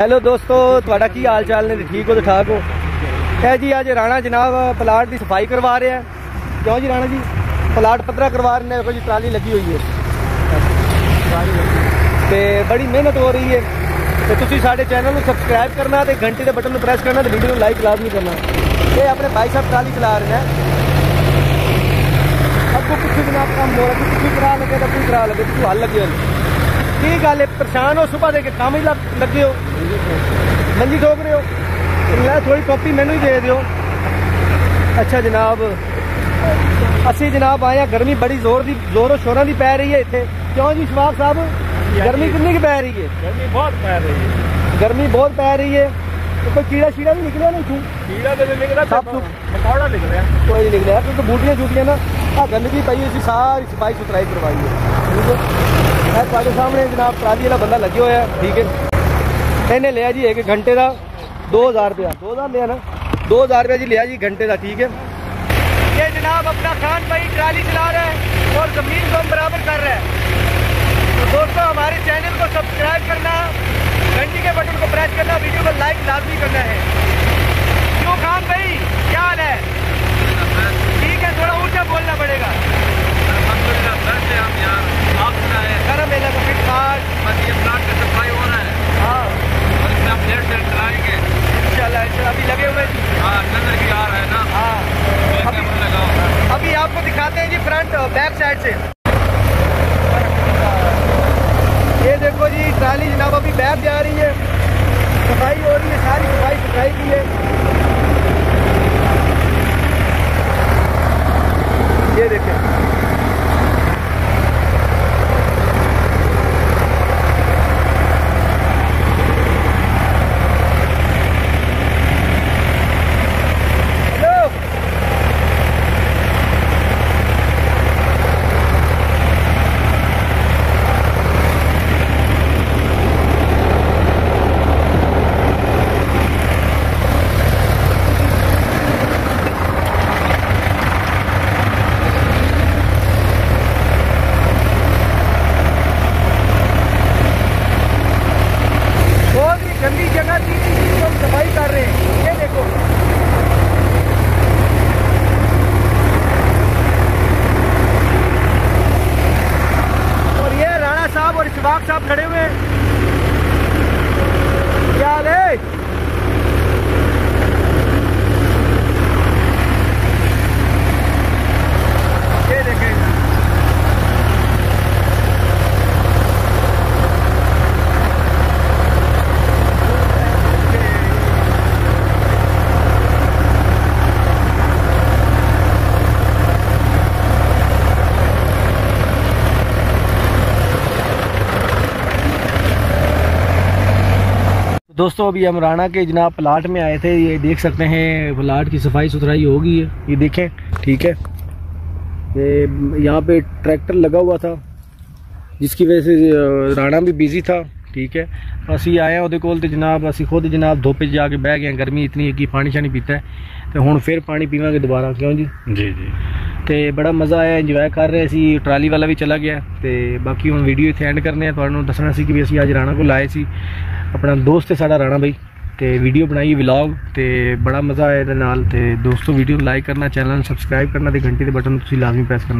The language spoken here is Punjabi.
ਹੈਲੋ ਦੋਸਤੋ, ਤੁਹਾਡਾ ਕੀ ਹਾਲ ਚਾਲ ਨੇ? ਠੀਕ ਹੋ ਤੇ ਠਾਕ ਹੋ? ਇਹ ਜੀ ਅੱਜ ਰਾਣਾ ਜਨਾਬ ਪਲਾਟ ਦੀ ਸਫ਼ਾਈ ਕਰਵਾ ਰਿਹਾ ਕਿਉਂ ਜੀ ਰਾਣਾ ਜੀ? ਪਲਾਟ ਪੱਧਰਾ ਕਰਵਾ ਰਹੇ ਨੇ, ਦੇਖੋ ਜੀ, ਟਰਾਲੀ ਲੱਗੀ ਹੋਈ ਹੈ। ਤੇ ਬੜੀ ਮਿਹਨਤ ਹੋ ਰਹੀ ਹੈ। ਤੇ ਤੁਸੀਂ ਸਾਡੇ ਚੈਨਲ ਨੂੰ ਸਬਸਕ੍ਰਾਈਬ ਕਰਨਾ ਤੇ ਘੰਟੀ ਦੇ ਬਟਨ ਨੂੰ ਪ੍ਰੈਸ ਕਰਨਾ ਤੇ ਵੀਡੀਓ ਨੂੰ ਲਾਈਕ ਲਾਜ਼ਮੀ ਕਰਨਾ। ਇਹ ਆਪਣੇ ਭਾਈ ਸਾਹਿਬ ਟਰਾਲੀ ਚਲਾ ਰਹੇ ਨੇ। ਅੱਗੋਂ ਪਿੱਛੇ ਜਨਾਬ ਕੰਮ ਹੋ ਰਿਹਾ ਕਿ ਕਰਾ ਲਗੇ ਤਾਂ ਕੋਈ ਕਰਾ ਲਗੇ? ਤੂੰ ਹੱਲ ਲੱਗੇ ਹੋ ਕੀ ਗੱਲ ਹੈ? ਪਰੇਸ਼ਾਨ ਹੋ ਸੁਬਾ ਦੇ ਕੇ ਕੰਮ ਹੀ ਲੱਗ- ਹੋ। ਮੰਜੀ ਠੋਕ ਰਹੇ ਹੋ। ਲੈ ਥੋੜੀ ਕਾਪੀ ਮੈਨੂੰ ਹੀ ਦੇ ਦਿਓ। ਅੱਛਾ ਜਨਾਬ ਅਸੀਂ ਜਨਾਬ ਆਏ ਆ ਗਰਮੀ ਬੜੀ ਜ਼ੋਰ ਦੀ ਜ਼ੋਰੋ ਸ਼ੋਰਾਂ ਦੀ ਪੈ ਰਹੀ ਹੈ ਇੱਥੇ। ਕਿਉਂ ਜੀ ਸ਼ਵਾਬ ਸਾਹਿਬ? ਗਰਮੀ ਕਿੰਨੀ ਕੁ ਪੈ ਰਹੀ ਹੈ? ਗਰਮੀ ਬਹੁਤ ਪੈ ਰਹੀ ਹੈ। ਗਰਮੀ ਬਹੁਤ ਪੈ ਰਹੀ ਹੈ। ਕੋਈ ਕੀੜਾ ਸ਼ੀੜਾ ਵੀ ਨਿਕਲਿਆ ਨਹੀਂ ਇੱਥੋਂ? ਕੀੜਾ ਤੇ ਨਿਕਲਿਆ ਸਭ ਤੋਂ- ਮਕੌੜਾ ਨਿਕਲਿਆ। ਕੋਈ ਨਹੀਂ ਨਿਕਲਿਆ ਕਿਉਂਕਿ ਬੂਟੀਆਂ ਜੂਟੀਆਂ ਨਾ ਆ ਗੰਦਗੀ ਪਈ ਹੋਈ ਸੀ ਸਾਰੀ ਸਫ਼ਾਈ ਸੁਥਰਾਈ ਕਰਵਾਈ ਹੈ। ਠੀਕ ਹੈ। ਇਹ ਤੁਹਾਡੇ ਸਾਹਮਣੇ ਜਨਾਬ ਟਰਾਲੀ ਵਾਲਾ ਬੰਦਾ ਲੱਗੇ ਹੋਇਆ ਹੈ, ਠੀਕ ਹੈ ਇਹਨੇ ਲਿਆ ਜੀ ਇੱਕ ਘੰਟੇ ਦਾ 2000 ਰੁਪਇਆ 2000 ਲਿਆ ਨਾ 2000 ਰੁਪਇਆ जी लिया जी घंटे का ठीक है ये जनाब अपना खान भाई ट्राली चला रहा है और जमीन को हम बराबर कर रहे हैं तो दोस्तों हमारे चैनल को सब्सक्राइब करना घंटी के बटन को प्रेस करना वीडियो को लाइक लाजमी करना है क्यों खान भाई क्या हाल है ठीक है बैक साइड से ये देखो जी ट्राली जनाब अभी बैक जा रही है सफाई हो रही है सारी सफाई सुथराई की है साहब और इशफाक साहब खड़े हुए हैं दोस्तों, अभी हम राणा के जनाब प्लाट में आए थे। ये देख सकते हैं, प्लाट की सफ़ाई सुथराई होगी है। ये देखें, ठीक है? ये यहाँ पे ट्रैक्टर लगा हुआ था, जिसकी वजह से राणा भी बिज़ी था। ਠੀਕ ਹੈ। ਅਸੀਂ ਆਏ ਉਹਦੇ ਕੋਲ ਤੇ ਜਨਾਬ ਅਸੀਂ ਖੁਦ ਜਨਾਬ ਧੋਪੇ 'ਚ ਜਾ ਕੇ ਬਹਿ ਗਏ ਗਰਮੀ ਇਤਨੀ ਹੈ ਕਿ ਪਾਣੀ ਛਾਣੀ ਪੀਤਾ ਤੇ ਹੁਣ ਫਿਰ ਪਾਣੀ ਪੀਵਾਂਗੇ ਦੁਬਾਰਾ ਕਿਉਂ ਜੀ? ਜੀ ਜੀ। ਤੇ ਬੜਾ ਮਜ਼ਾ ਆਇਆ ਇੰਜੋਏ ਕਰ ਰਹੇ ਸੀ ਟਰਾਲੀ ਵਾਲਾ ਵੀ ਚਲਾ ਗਿਆ। ਤੇ ਬਾਕੀ ਹੁਣ ਵੀਡੀਓ ਇੱਥੇ ਐਂਡ ਕਰਨੇ ਆ ਤੁਹਾਨੂੰ ਦੱਸਣਾ ਸੀ ਕਿ ਵੀ ਅਸੀਂ ਅੱਜ ਰਾਣਾ ਕੋਲ ਆਏ ਸੀ। ਆਪਣਾ ਦੋਸਤ ਹੈ ਸਾਡਾ ਰਾਣਾ ਬਾਈ ਤੇ ਵੀਡੀਓ ਬਣਾਈ ਵਲੌਗ ਤੇ ਬੜਾ ਮਜ਼ਾ ਆਇਆ ਇਹਦੇ ਨਾਲ। ਤੇ ਦੋਸਤੋ ਵੀਡੀਓ ਨੂੰ ਲਾਈਕ ਕਰਨਾ ਚੈਨਲ ਨੂੰ ਸਬਸਕ੍ਰਾਈਬ ਕਰਨਾ ਤੇ ਘੰਟੀ ਦੇ ਬਟਨ ਨੂੰ ਤੁਸੀਂ ਲਾਜ਼ਮੀ ਪ੍ਰੈਸ ਕਰਨਾ।